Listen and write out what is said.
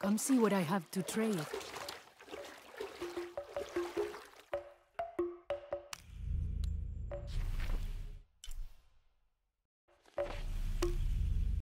Come see what I have to trade.